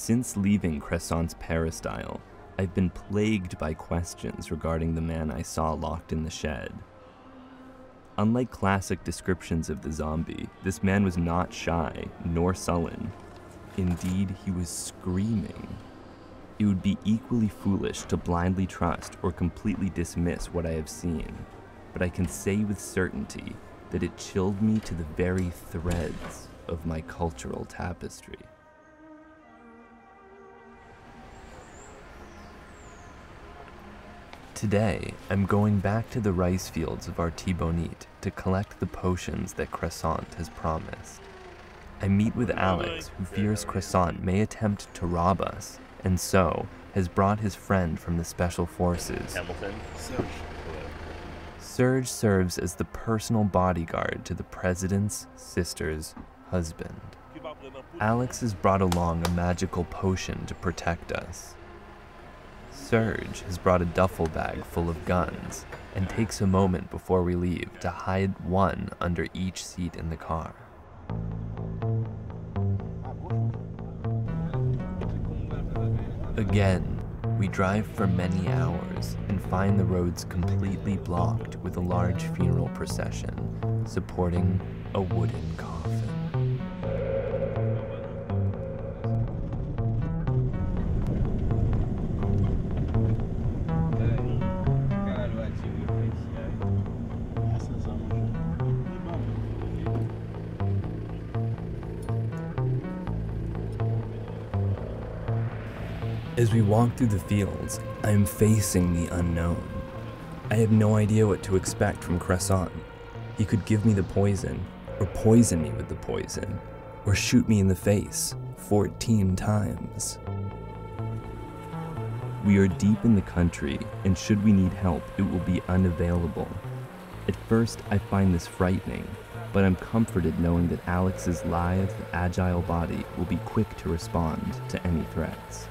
Since leaving Crescent's peristyle, I've been plagued by questions regarding the man I saw locked in the shed. Unlike classic descriptions of the zombie, this man was not shy nor sullen. Indeed, he was screaming. It would be equally foolish to blindly trust or completely dismiss what I have seen, but I can say with certainty that it chilled me to the very threads of my cultural tapestry. Today, I'm going back to the rice fields of Artibonite to collect the potions that Crescent has promised. I meet with Alex, who fears Crescent may attempt to rob us, and so has brought his friend from the Special Forces. Hamilton. Serge serves as the personal bodyguard to the president's sister's husband. Alex has brought along a magical potion to protect us. Serge has brought a duffel bag full of guns and takes a moment before we leave to hide one under each seat in the car. Again, we drive for many hours and find the roads completely blocked with a large funeral procession supporting a wooden coffin. As we walk through the fields, I am facing the unknown. I have no idea what to expect from Crescent. He could give me the poison, or poison me with the poison, or shoot me in the face 14 times. We are deep in the country, and should we need help, it will be unavailable. At first, I find this frightening, but I'm comforted knowing that Alex's lithe, agile body will be quick to respond to any threats.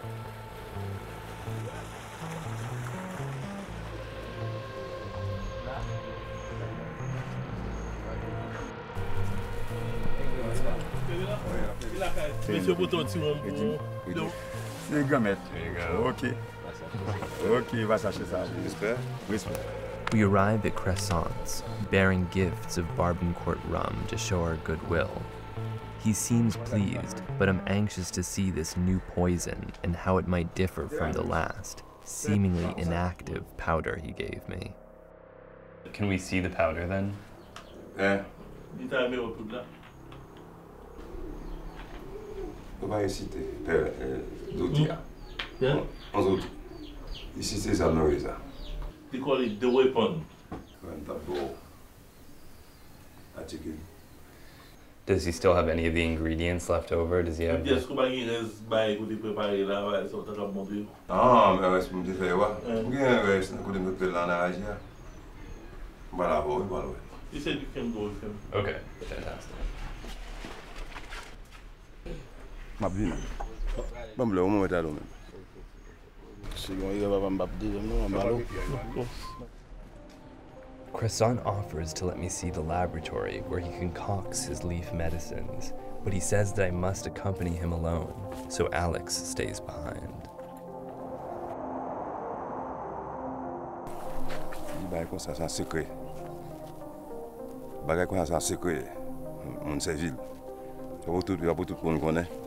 Monsieur Bouton, ti moun Eti, pou... eti. Se gamet. There you go. Ok. Ok, va chercher ça. J'espère. Respect. We arrive at Crescent's, bearing gifts of Barbancourt rum to show our goodwill. He seems pleased, but I'm anxious to see this new poison and how it might differ from the last, seemingly inactive powder he gave me. Can we see the powder then? Hein? Yo pa yon site, per, zodi ya. Yeah? An zodi. Yon site sa nou yon sa. They call it the weapon. An tabou. A chicken. Does he still have any of the ingredients left over? Does he have? Yes, kou bagi res bay kou di prepare la wè, sou ta kap monte yo. An, mè res moun di fè wè. Mwen gen res nan kou di mè pè lan a aji ya. Mwen la vò, mwen la wè. He said you can go with him. Okay, fantastic. Yon va mbap di yon nou, mbalo. Crescent offers to let me see the laboratory where he concocts his leaf medicines, but he says that I must accompany him alone, so Alex stays behind. Bagay kon sa san sekre. Bagay kon sa san sekre. Moun se vil. Yo pou tout, yo pou konen.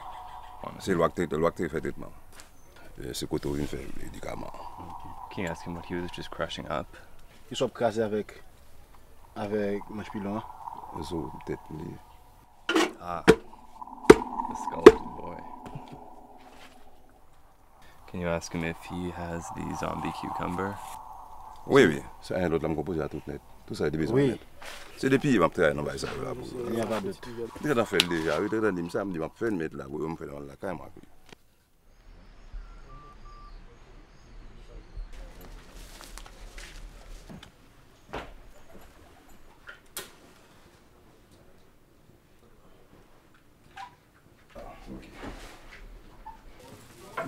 Se lwak te, lwak te fe tretman. Se koto yon fe medikaman. Can you ask him what he was just crushing up? Yon sop krasi avèk avèk manch pilon. So, peut-être, li, Ah, the skeleton boy. Can you ask him if he has the zombie cucumber? Oui, oui. Se an lot la m kompoze a tout net. Tout sa e de bezon net. Se depi m ap traye nan bay sa yo la pou. Il y a pa dout. Dè dan fèl deja. Dè dan di m sa m di m ap fèl met la pou. M fèl an la kay m akou.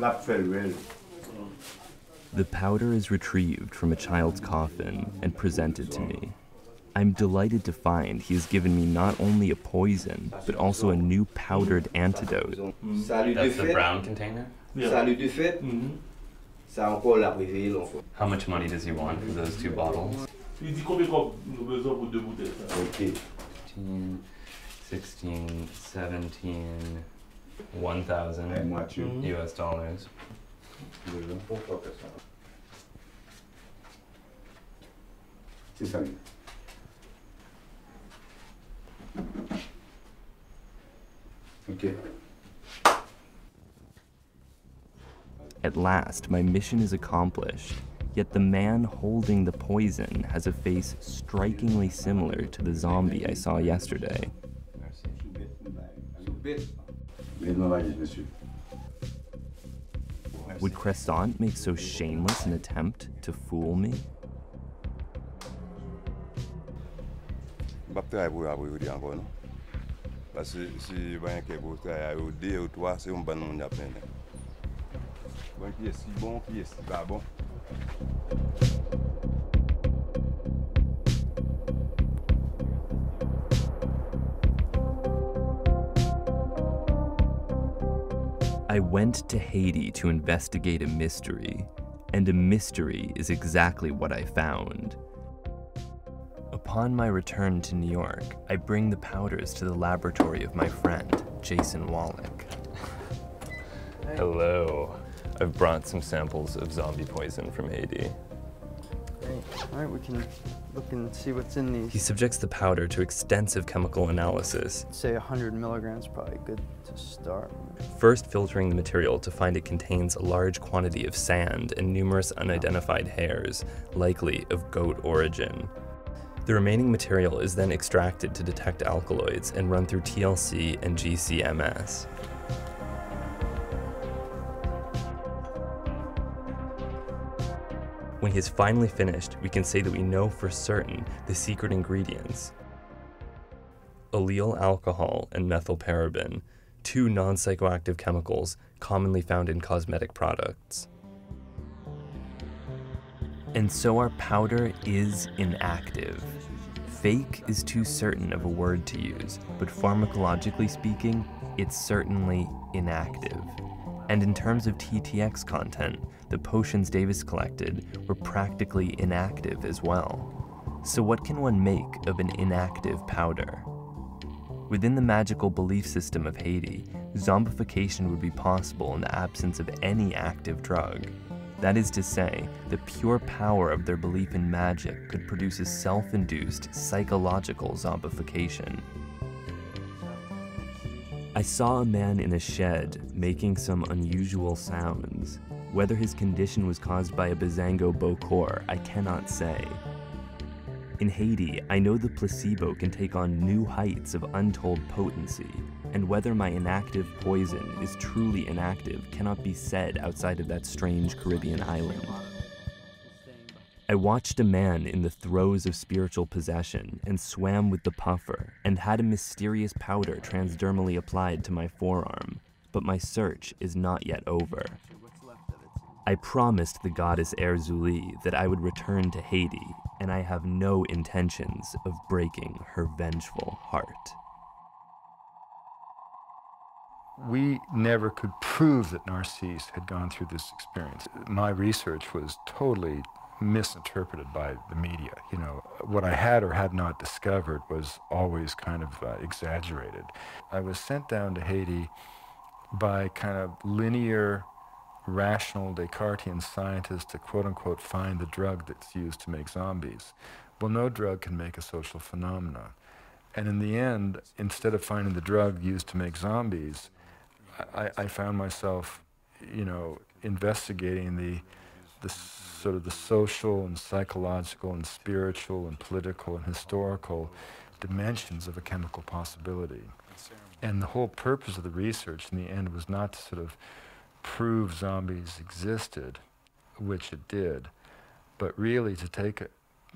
La fèl wèl. The powder is retrieved from a child's coffin and presented to me. I'm delighted to find he has given me not only a poison, but also a new powdered antidote. Salut That's the brown container? Yeah. Salut de fête. Mhm. Encore la réveiller l'enfant. How much money does he want for those two bottles? Il dit combien qu'on nous besoin pour deux bouteilles ça Ok. 15, 16, 17, 1,000. US dollars. C'est ça. Ok. At last, my mission is accomplished. Yet the man holding the poison has a face strikingly similar to the zombie I saw yesterday. Would Crescent make so shameless an attempt to fool me? Je vais vais pour travailler, ou deux ou trois, c'est un bon I went to Haiti to investigate a mystery, and a mystery is exactly what I found. Upon my return to New York, I bring the powders to the laboratory of my friend, Jason Wallach. Hello. I've brought some samples of zombie poison from Haiti. Great. All right, we can look and see what's in these. He subjects the powder to extensive chemical analysis, Say 100 milligrams, probably good to start. First filtering the material to find it contains a large quantity of sand and numerous unidentified hairs, likely of goat origin. The remaining material is then extracted to detect alkaloids and run through TLC and GCMS. When he is finally finished, we can say that we know for certain the secret ingredients allyl alcohol and methylparaben, two non psychoactive chemicals commonly found in cosmetic products. And so our powder is inactive. Fake is too certain of a word to use, but pharmacologically speaking, it's certainly inactive. And in terms of TTX content, the potions Davis collected were practically inactive as well. So, what can one make of an inactive powder? Within the magical belief system of Haiti, zombification would be possible in the absence of any active drug. That is to say, the pure power of their belief in magic could produce a self induced psychological zombification. I saw a man in a shed making some unusual sounds. Whether his condition was caused by a Bizango Bokor, I cannot say. In Haiti, I know the placebo can take on new heights of untold potency, and whether my inactive poison is truly inactive cannot be said outside of that strange Caribbean island. I watched a man in the throes of spiritual possession and swam with the puffer and had a mysterious powder transdermally applied to my forearm, but my search is not yet over. I promised the goddess Erzuli that I would return to Haiti, and I have no intentions of breaking her vengeful heart. We never could prove that Narcisse had gone through this experience. My research was totally misinterpreted by the media. You know, what I had or had not discovered was always kind of uh, exaggerated. I was sent down to Haiti by kind of linear, rational Descartesian scientists to quote unquote find the drug that's used to make zombies. Well, no drug can make a social phenomenon. And in the end, instead of finding the drug used to make zombies, I, I found myself, you know, investigating the, the sort of the social and psychological and spiritual and political and historical dimensions of a chemical possibility. And the whole purpose of the research in the end was not to sort of prove zombies existed, which it did, but really to take a,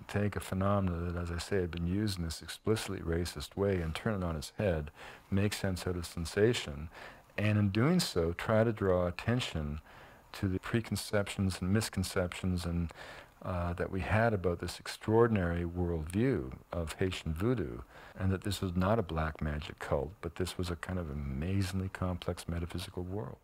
take a phenomenon that, as I say, had been used in this explicitly racist way and turn it on its head, make sense out of sensation, and in doing so, try to draw attention to the preconceptions and misconceptions and uh, that we had about this extraordinary worldview of Haitian voodoo, and that this was not a black magic cult, but this was a kind of amazingly complex metaphysical world.